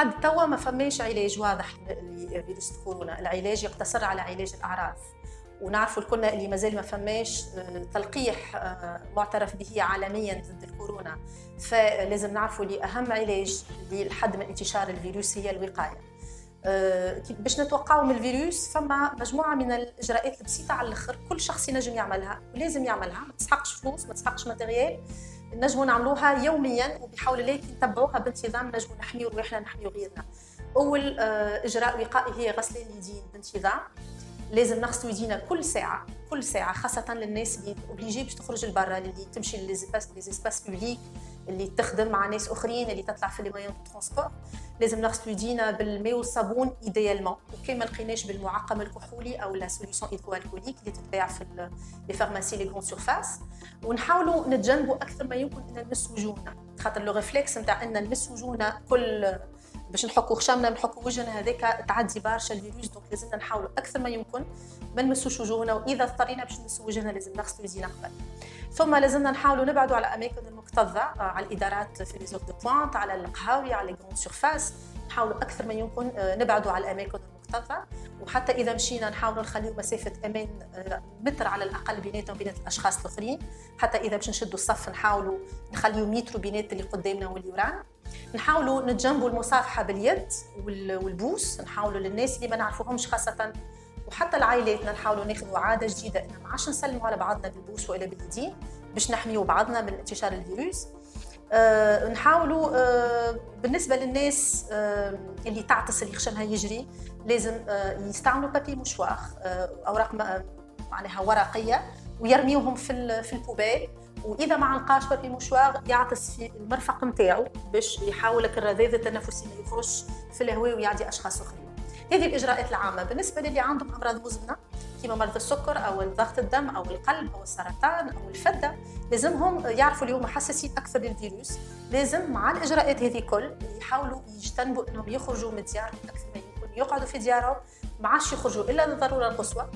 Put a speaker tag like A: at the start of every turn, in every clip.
A: لحد توا ما فماش علاج واضح لفيروس كورونا العلاج يقتصر على علاج الاعراض ونعرفوا الكلنا اللي مازال ما فماش آه، تلقيح آه، معترف به عالميا ضد الكورونا. فلازم نعرفوا اللي أهم علاج للحد من انتشار الفيروس هي الوقاية. آه، باش نتوقعوا من الفيروس فما مجموعة من الإجراءات البسيطة على الأخر. كل شخص ينجم يعملها ولازم يعملها. ما تسحقش فلوس ما تسحقش ماتيريال نجموا نعملوها يوميا وبحول الله نتبعوها بانتظام نجموا نحميوا روحنا نحميوا غيرنا أول إجراء وقائي هي غسل اليدين بانتظام. لازم نغسلوا يدينا كل ساعة كل ساعة خاصة للناس اللي obligés باش تخرج لبرا اللي تمشي les espaces les espaces publics اللي تخدم مع ناس آخرين اللي تطلع في les moyens de transport لازم نغسلوا يدينا بالماء والصابون idéalement وكان ما لقيناش بالمعقم الكحولي أو la solution hydroalcoolique اللي تتباع في les pharmacies les grandes surfaces ونحاولوا نتجنبوا أكثر ما يمكن إن نمس وجوهنا. خاطر le réflexe نتاع إن نمس وجوهنا كل باش نحكوا خشمنا نحكوا وجهنا هذاك تعدي برشا الفيروس. donc لازمنا نحاولوا أكثر ما يمكن ما نمسوش وجوهنا وإذا اضطرينا باش نمسوا وجهنا لازم نغسلوا يدينا قبل ثم لازمنا نحاولوا نبعدوا على الاماكن المكتظة آه، على الإدارات في les heures de pointe على القهاوي على les surfaces نحاولوا أكثر ما يمكن آه، نبعدوا على الأماكن المكتظة. وحتى إذا مشينا نحاولوا نخليوا مسافة أمان آه، متر على الأقل بيناتنا وبين الأشخاص الآخرين. حتى إذا باش نشدوا الصف نحاولوا نخليوا متر بينات اللي قدامنا واللي ورانا نحاولوا نتجنبوا المصافحه باليد والبوس نحاولوا للناس اللي ما نعرفوهمش خاصة وحتى لعائلاتنا نحاولوا ناخذوا عادة جديدة ان ما عادش نسلموا على بعضنا بالبوس ولا باليدين باش نحميوا بعضنا من انتشار الفيروس. أه نحاولوا أه بالنسبة للناس أه اللي تعطس اللي خشمها يجري لازم أه يستعملوا بابي مشواخ أه أوراق معناها ورقية ويرميوهم في في البوبال وإذا ما لقاش بابي مشواغ يعطس في المرفق نتاعو باش يحاول الرذاذ التنفسي ما يخرجش في الهواء ويعدي أشخاص آخرين. هذه الإجراءات العامة بالنسبة للي عندهم أمراض مزمنة كما مرض السكر أو ضغط الدم أو القلب أو السرطان أو الفدة لازمهم يعرفوا اللي هما حساسين أكثر للفيروس. لازم مع الإجراءات هذه كل يحاولوا يجتنبوا إنهم يخرجوا من ديارهم أكثر ما يمكن يقعدوا في ديارهم ما عادش يخرجوا إلا للضرورة القصوى.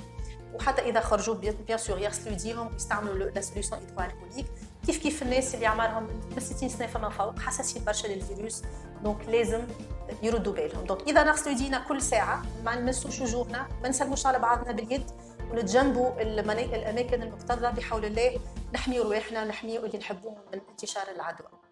A: وحتى إذا خرجوا bien sûr يغسلوا يديهم ويستعملوا la solution hydroalcoolique كيف كيف الناس اللي عمرهم من 60 سنة فما فوق حساسين برشا للفيروس. donc لازم يردوا بالهم. donc إذا نغسلوا يدينا كل ساعة ما نمسوش وجوهنا ما نسلموش على بعضنا باليد ونتجنبوا الأماكن المكتظه بحول الله. نحميوا رواحنا نحميوا اللي نحبوهم من انتشار العدوى.